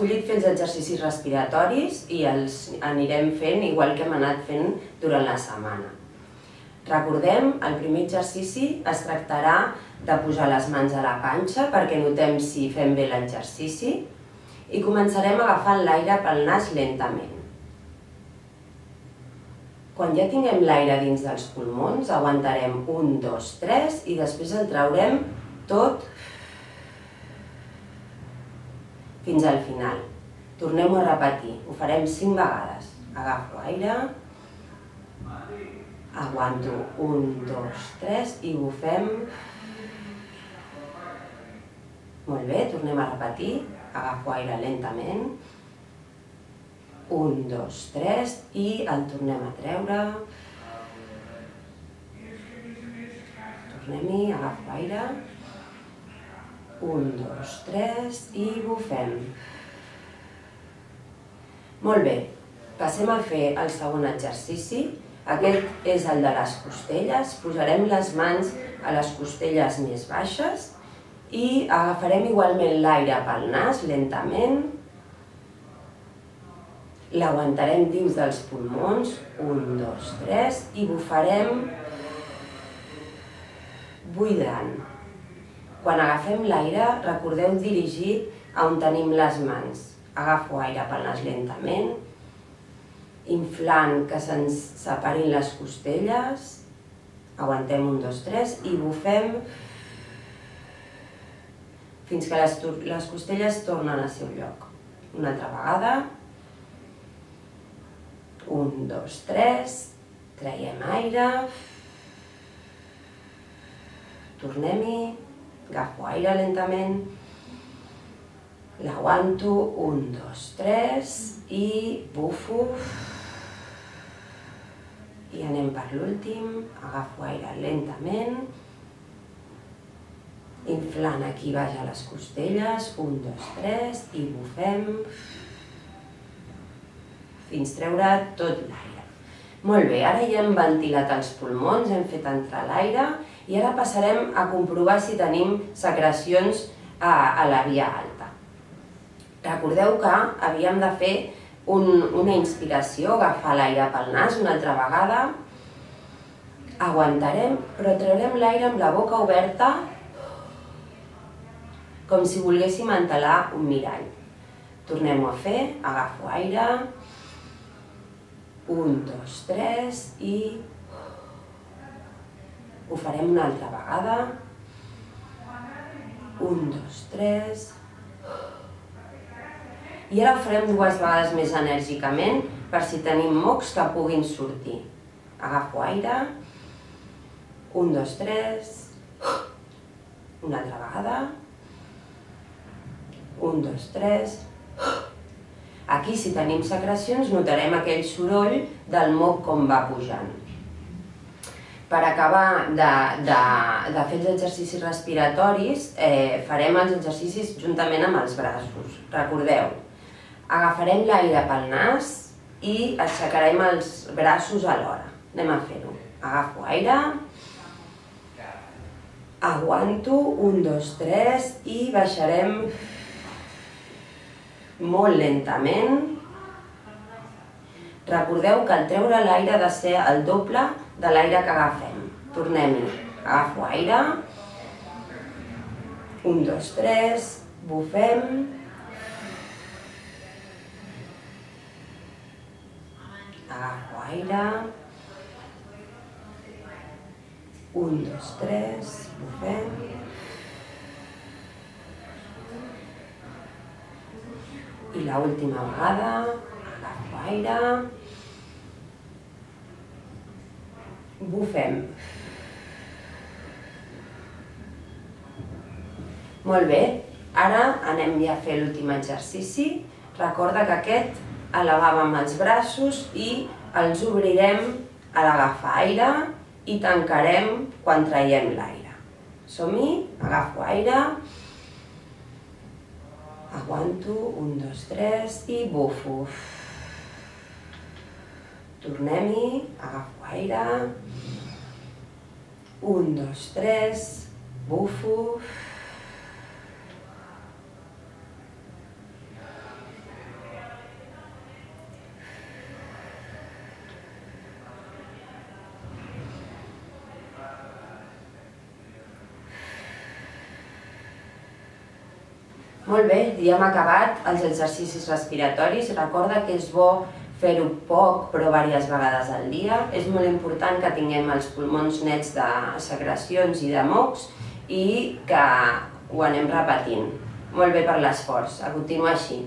escollit fer els exercicis respiratoris i els anirem fent igual que hem anat fent durant la setmana. Recordem, el primer exercici es tractarà de posar les mans a la panxa perquè notem si fem bé l'exercici i començarem agafant l'aire pel nas lentament. Quan ja tinguem l'aire dins dels pulmons, aguantarem un, dos, tres i després el traurem tot fins al final. Tornem a repetir, ho farem cinc vegades. Agafo aire, aguanto un, dos, tres i bufem. Molt bé, tornem a repetir, agafo aire lentament. Un, dos, tres i el tornem a treure. Tornem-hi, agafo aire. Un, dos, tres i bufem. Molt bé, passem a fer el segon exercici. Aquest és el de les costelles. Posarem les mans a les costelles més baixes i agafarem igualment l'aire pel nas lentament. L'aguantarem dins dels pulmons, un, dos, tres, i bufarem buidant. Quan agafem l'aire, recordeu dirigir a on tenim les mans. Agafo aire pel nas lentament, inflant que se'ns separin les costelles, aguantem un, dos, tres i bufem fins que les, les costelles tornen al seu lloc. Una altra vegada. Un, dos, tres. Traiem aire. Tornem-hi. Agafo aire lentament. L'aguanto. Un, dos, tres. I bufo. I anem per l'últim, agafo aire lentament, inflant aquí baix a les costelles, un, dos, tres, i bufem fins treure tot l'aire. Molt bé, ara ja hem ventilat els pulmons, hem fet entrar l'aire i ara passarem a comprovar si tenim secrecions a, a la via alta. Recordeu que havíem de fer un, una inspiració, agafar l'aire pel nas una altra vegada, aguantarem, però traurem l'aire amb la boca oberta com si volguéssim entelar un mirall. Tornem a fer, agafo aire, un, dos, tres i ho farem una altra vegada. Un, dos, tres, i ara ho farem dues vegades més enèrgicament per si tenim mocs que puguin sortir. Agafo aire. Un, dos, tres. Una altra vegada. Un, dos, tres. Aquí, si tenim secrecions, notarem aquell soroll del moc com va pujant. Per acabar de, de, de fer els exercicis respiratoris, eh, farem els exercicis juntament amb els braços. Recordeu, Agafarem l'aire pel nas i aixecarem els braços alhora. Anem a fer-ho. Agafo aire, aguanto, un, dos, tres, i baixarem molt lentament. Recordeu que al treure l'aire ha de ser el doble de l'aire que agafem. Tornem-hi. Agafo aire, un, dos, tres, bufem, agafo aire, un, dos, tres, bufem, i l'última vegada, agafo aire, bufem. Molt bé, ara anem ja a fer l'últim exercici. Recorda que aquest elevàvem els braços i els obrirem a l'agafar aire i tancarem quan traiem l'aire. Som-hi, agafo aire, aguanto, un, dos, tres i bufo. Tornem-hi, agafo aire. Un, dos, tres, bufo. Molt bé, ja hem acabat els exercicis respiratoris. Recorda que és bo fer-ho poc però diverses vegades al dia. És molt important que tinguem els pulmons nets de secrecions i de mocs i que ho anem repetint. Molt bé per l'esforç. A continuar així.